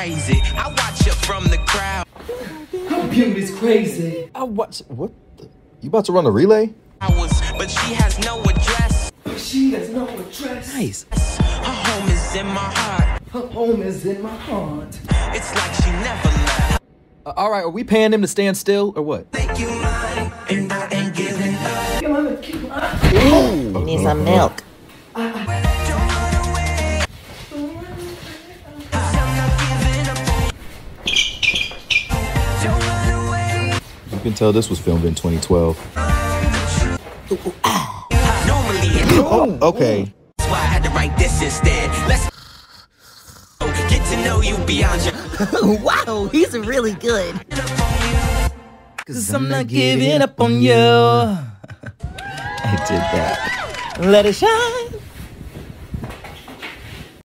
crazy. I watch her from the crowd. Her team is crazy. I watch. What? The, you about to run a relay? I was, but she has no address. She has no address. Nice. Her home is in my heart. Her home is in my heart. It's like she never left. Uh, all right, are we paying him to stand still or what? Think you mine, and I ain't giving up. Come on, keep on. Need some milk. You can tell this was filmed in 2012. Oh, okay. That's why I had to write this instead. Let's get to know you beyond your wow, he's really good. Cause I'm not giving up on you. I did that. Let it shine.